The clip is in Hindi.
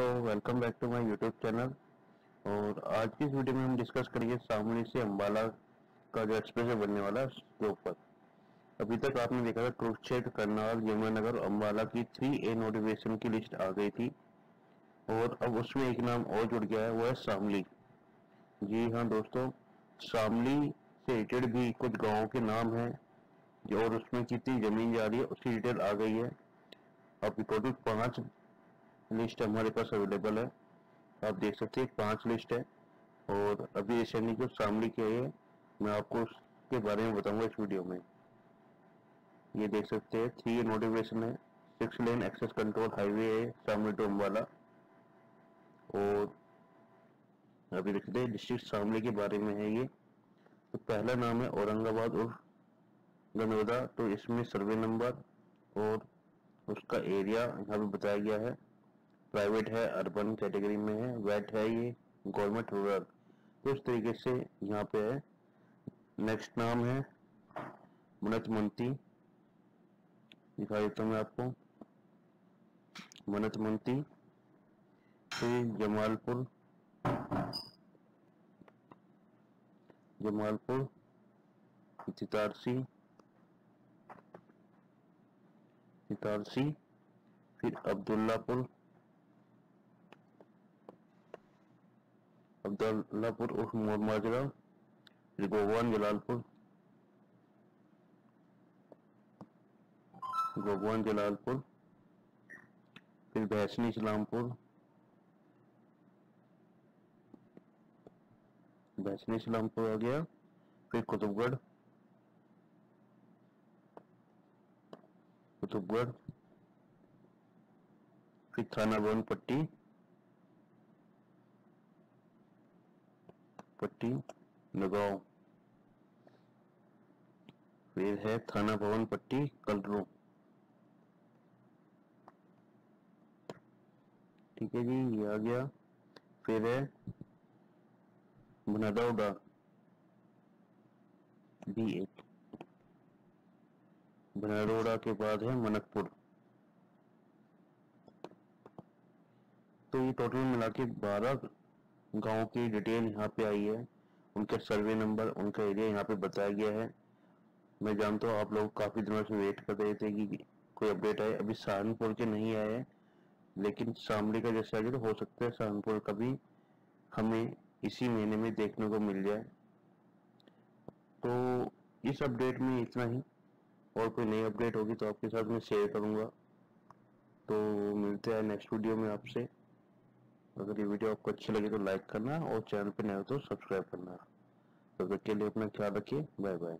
दोस्तों welcome back to my YouTube channel और आज की इस वीडियो में हम डिस्कस करेंगे शामली से अम्बाला का जो एक्सप्रेस बनने वाला है ऊपर अभी तक आपने देखा था कुरुक्षेत्र, करनाल, यमुनानगर अम्बाला की थ्री ए नोटिफिकेशन की लिस्ट आ गई थी। और अब उसमें एक नाम और जुड़ गया है, वो है शामली जी हाँ दोस्तों शामली से रिलेटेड भी कुछ गाँव के नाम है, और उसमें कितनी ज़मीन जा रही है, उसकी डिटेल आ गई है। अब टोटल पाँच लिस्ट हमारे पास अवेलेबल है। आप देख सकते हैं पाँच लिस्ट है। और अभी रिसेंटली जो शामली की है, मैं आपको उसके बारे में बताऊँगा इस वीडियो में। ये देख सकते हैं थ्री नोटिफिकेशन है six lane access control highway है शामली टू अम्बाला और अभी देख सकते हैं डिस्ट्रिक्ट शामली के बारे में है ये। तो पहला नाम है औरंगाबाद और गनौदा तो इसमें सर्वे नंबर और उसका एरिया यहाँ पे बताया गया है। प्राइवेट है अर्बन कैटेगरी में है वेट है ये गवर्नमेंट रूरल तो इस तरीके से यहाँ पे है। नेक्स्ट नाम है मनत मंती। दिखा देता हूँ मैं आपको। मनत मंती फिर जमालपुर। जमालपुर तितारसी तितारसी फिर अब्दुल्लापुर। अब्दुल्लापुर उर्फ़ माजरा फिर गोगवान जलालपुर। गोगवान जलालपुर, फिर भैसनी इस्लामपुर भैसनी इस्लामपुर आ गया, फिर कुतुबगढ़। कुतुबगढ़, फिर थाना भवन पट्टी नगांव फिर है थाना भवन पट्टी कलरू ठीक है जी, ये आ गया। फिर है बनदौडा बी एट बनदौडा के बाद है मनकपुर। तो ये टोटल मिला के बारह गाँव की डिटेल यहाँ पे आई है। उनके सर्वे नंबर उनका एरिया यहाँ पे बताया गया है। मैं जानता हूँ आप लोग काफ़ी दिनों से वेट कर रहे थे कि कोई अपडेट आए। अभी सहारनपुर के नहीं आए हैं, लेकिन शामली का जैसे आगे तो हो सकता है सहारनपुर का भी हमें इसी महीने में देखने को मिल जाए। तो इस अपडेट में इतना ही। और कोई नई अपडेट होगी तो आपके साथ मैं शेयर करूँगा। तो मिलते हैं नेक्स्ट वीडियो में आपसे। अगर ये वीडियो आपको अच्छी लगी तो लाइक करना और चैनल पर नए हो तो सब्सक्राइब करना। तब तक के लिए अपना ख्याल रखिए। Bye bye